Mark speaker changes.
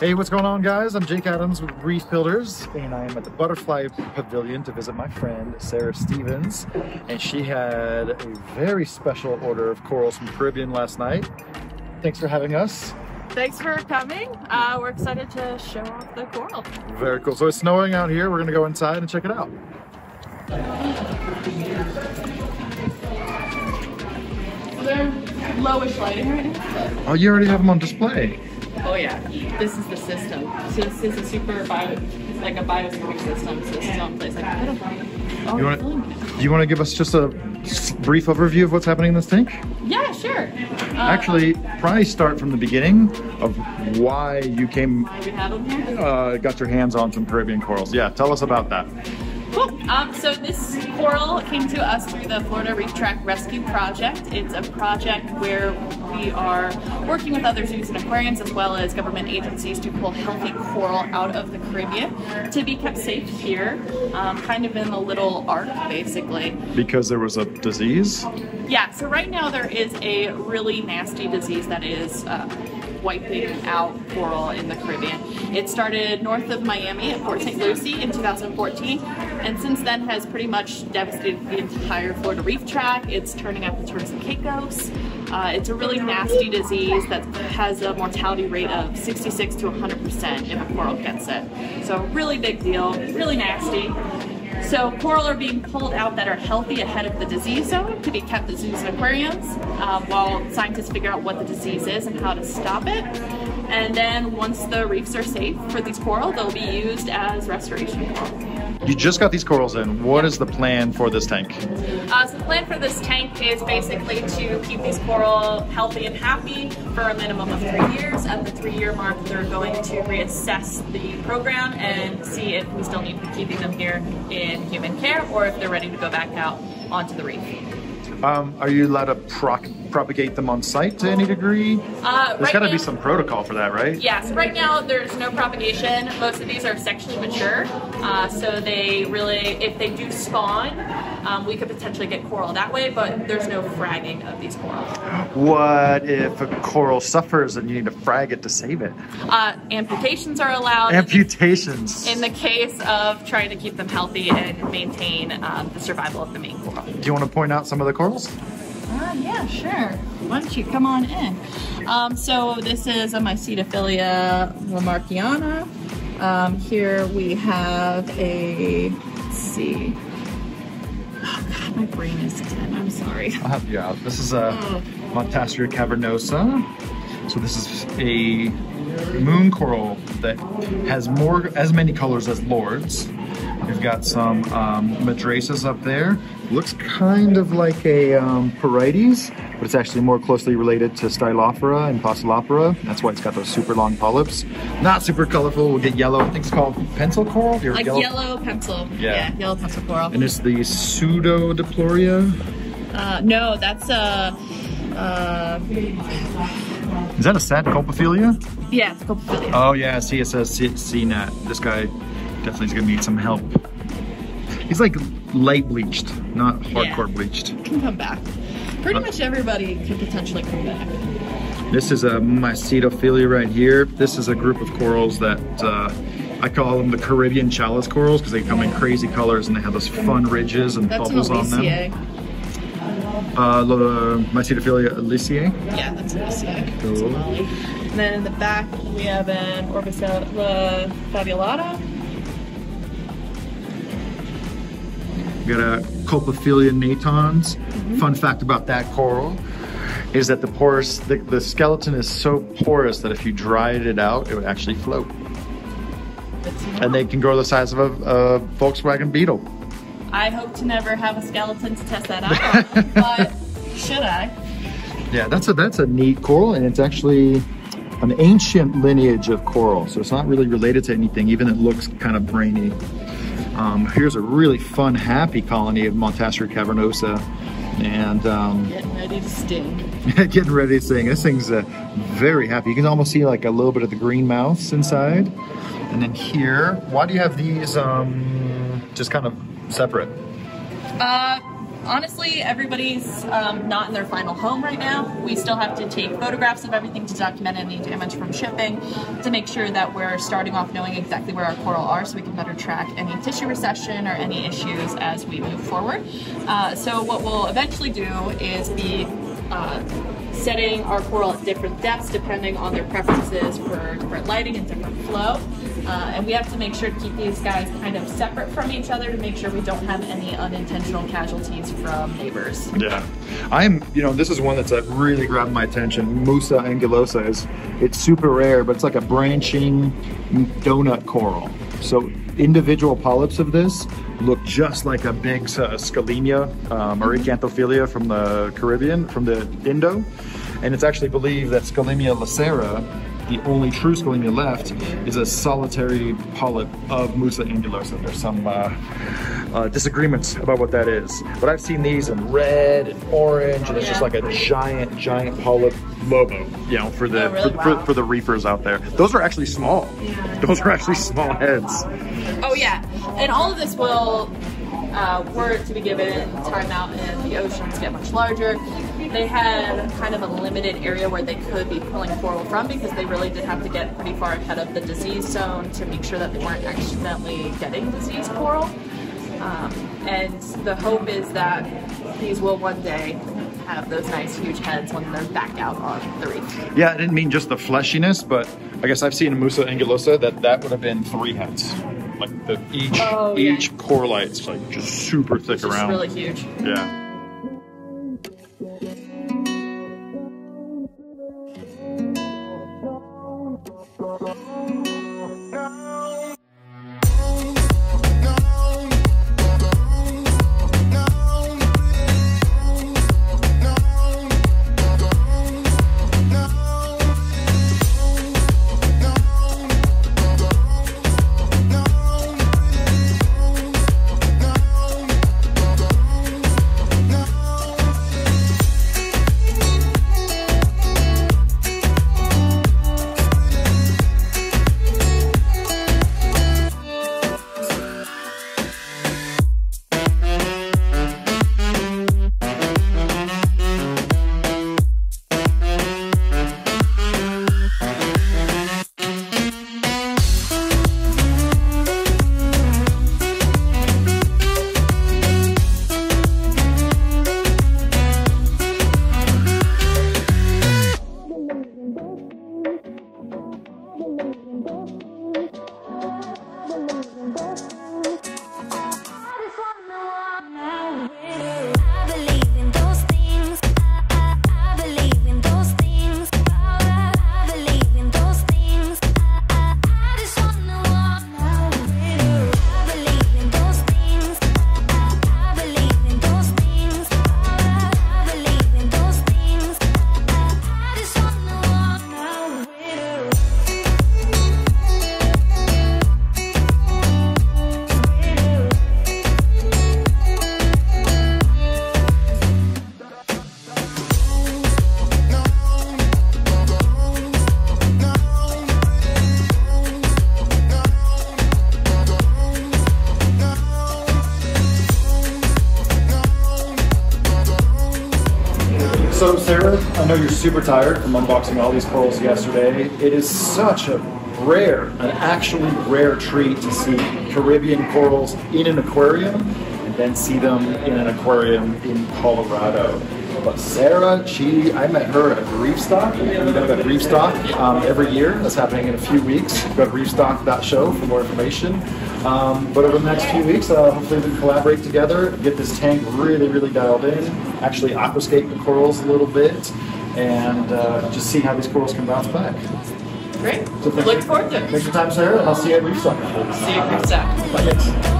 Speaker 1: Hey, what's going on, guys? I'm Jake Adams with Reef Builders, and I am at the Butterfly Pavilion to visit my friend Sara Stevens. And she had a very special order of corals from Caribbean last night. Thanks for having us.
Speaker 2: Thanks for coming. Uh, we're excited to show off the coral.
Speaker 1: Very cool. So it's snowing out here. We're gonna go inside and check it out.
Speaker 2: They're lowish lighting right now.
Speaker 1: Oh, you already have them on display.
Speaker 2: Oh yeah, this is the system. So this is a super bio, it's like a biospheric system. So this is on place like oh,
Speaker 1: You want to? Do you want to give us just a brief overview of what's happening in this tank?
Speaker 2: Yeah, sure. Uh,
Speaker 1: Actually, probably start from the beginning of why you came,
Speaker 2: we have them here.
Speaker 1: uh, got your hands on some Caribbean corals. Yeah, tell us about that.
Speaker 2: Cool. Um, so this coral came to us through the Florida Reef Tract Rescue Project. It's a project where we are working with other zoos and aquariums as well as government agencies to pull healthy coral out of the Caribbean to be kept safe here, um, kind of in a little ark basically.
Speaker 1: Because there was a disease?
Speaker 2: Yeah, so right now there is a really nasty disease that is uh, wiping out coral in the Caribbean. It started north of Miami at Port St. Lucie in 2014, and since then has pretty much devastated the entire Florida Reef Tract. It's turning up the Turks and Caicos. Uh, it's a really nasty disease that has a mortality rate of 66 to 100% if a coral gets it. So really big deal, really nasty. So coral are being pulled out that are healthy ahead of the disease zone to be kept at zoos and aquariums um, while scientists figure out what the disease is and how to stop it. And then once the reefs are safe for these coral, they'll be used as restoration coral.
Speaker 1: You just got these corals in. What is the plan for this tank?
Speaker 2: Uh, so the plan for this tank is basically to keep these coral healthy and happy for a minimum of three years. At the three-year mark, they're going to reassess the program and see if we still need to be keeping them here in human care or if they're ready to go back out onto the reef.
Speaker 1: Um, are you allowed to pro propagate them on site to any degree?
Speaker 2: Uh,
Speaker 1: There's
Speaker 2: right
Speaker 1: got to be some protocol for that, right?
Speaker 2: Yes, right now there's no propagation. Most of these are sexually mature, uh, so they really, if they do spawn, um, we could potentially get coral that way, but there's no fragging of these corals.
Speaker 1: What if a coral suffers and you need to frag it to save it?
Speaker 2: Uh, amputations are allowed. in the-
Speaker 1: Amputations.
Speaker 2: in the case of trying to keep them healthy and maintain um, the survival of the main coral.
Speaker 1: Do you want to point out some of the corals?
Speaker 2: Uh, yeah, sure. Why don't you come on in? Um, so this is a Mycetophyllia lamarckiana. Um, here we have a, let's see. Oh God, my brain is dead. I'm sorry.
Speaker 1: I'll help you out. This is a Montastraea cavernosa. So this is a moon coral that has more as many colors as Lords. We've got some um, madracis up there. Looks kind of like a um, but it's actually more closely related to Stylophora and Pocillopora. That's why it's got those super long polyps. Not super colorful. We'll get yellow. I think it's called pencil coral.
Speaker 2: Like yellow, pencil.
Speaker 1: Yeah.
Speaker 2: yellow pencil coral.
Speaker 1: And it's the Pseudodiploria.
Speaker 2: Uh, no, that's a, uh,
Speaker 1: Is that a sad colpophyllia?
Speaker 2: yeah, it's Colpophyllia.
Speaker 1: Oh yeah, see it says C- CNAT. This guy definitely is gonna need some help. He's like light bleached, not hardcore
Speaker 2: Yeah.
Speaker 1: bleached.
Speaker 2: can come back. Pretty much everybody could potentially come back.
Speaker 1: This is a Mycetophyllia right here. This is a group of corals that uh, I call them the Caribbean chalice corals because they come in crazy colors and they have those fun ridges and
Speaker 2: That's an
Speaker 1: bubbles on them. Uh, Mycetophyllia aliciae.
Speaker 2: Yeah, that's an
Speaker 1: Cool.
Speaker 2: It's a molly. And then in the back we have an Orbicella faveolata.
Speaker 1: We got a Colpophyllia natans.
Speaker 2: Mm-hmm.
Speaker 1: Fun fact about that coral is that the porous, the, the skeleton is so porous that if you dried it out, it would actually float. And they can grow the size of a, a Volkswagen Beetle.
Speaker 2: I hope to never have a skeleton to test that out on, but should I?
Speaker 1: Yeah, that's a that's a neat coral, and it's actually an ancient lineage of coral, so it's not really related to anything. Even it looks kind of brainy. Um, here's a really fun, happy colony of Montastraea cavernosa, and um,
Speaker 2: Getting ready to sting.
Speaker 1: getting ready to sting. This thing's uh, very happy. You can almost see like a little bit of the green mouths inside. And then here, why do you have these um, just kind of separate?
Speaker 2: Uh, honestly, everybody's um, not in their final home right now. We still have to take photographs of everything to document any damage from shipping to make sure that we're starting off knowing exactly where our coral are so we can better track any tissue recession or any issues as we move forward. Uh, so what we'll eventually do is be uh, setting our coral at different depths depending on their preferences for different lighting and different flow. Uh, and we have to make sure to keep these guys kind of separate from each other to make sure we don't have any unintentional casualties from neighbors.
Speaker 1: Yeah. I'm, you know, this is one that's uh, really grabbed my attention. Mussa angulosa is, it's super rare, but it's like a branching donut coral. So individual polyps of this look just like a big uh, scolymia um, or acanthophyllia from the Caribbean, from the Indo. And it's actually believed that Scolymia lacera the only true scolymia left is a solitary polyp of Mussa angulosa. There's some uh, uh, disagreements about what that is. But I've seen these in red and orange, and it's just like a giant, giant polyp lobo, you know, for the
Speaker 2: Oh, really?
Speaker 1: for, for,
Speaker 2: Wow.
Speaker 1: for the reefers out there. Those are actually small. Those are actually small heads.
Speaker 2: Oh yeah, and all of this will, uh, were to be given time out in the oceans get much larger. They had kind of a limited area where they could be pulling coral from because they really did have to get pretty far ahead of the disease zone to make sure that they weren't accidentally getting diseased coral. Um, and the hope is that these will one day have those nice huge heads when they're back out on the reef.
Speaker 1: Yeah, I didn't mean just the fleshiness, but I guess I've seen a Mussa angulosa that that would have been three heads. Like the each
Speaker 2: Oh, yeah.
Speaker 1: each corallite's like just super thick
Speaker 2: It's
Speaker 1: around.
Speaker 2: really huge.
Speaker 1: Yeah. So, Sara, I know you're super tired from unboxing all these corals yesterday. It is such a rare, an actually rare treat to see Caribbean corals in an aquarium and then see them in an aquarium in Colorado. But Sara, she, I met her at Reefstock. We meet up at Reefstock um, every year. That's happening in a few weeks. Go to reefstock.show for more information. Um, but over the next few weeks, uh, hopefully we can collaborate together, get this tank really, really dialed in, actually aquascape the corals a little bit, and uh, just see how these corals can bounce back.
Speaker 2: Great.
Speaker 1: So
Speaker 2: Look forward to it.
Speaker 1: Thanks for time, Sara, and I'll see you at Reefstock.
Speaker 2: See you next time.
Speaker 1: Bye, guys.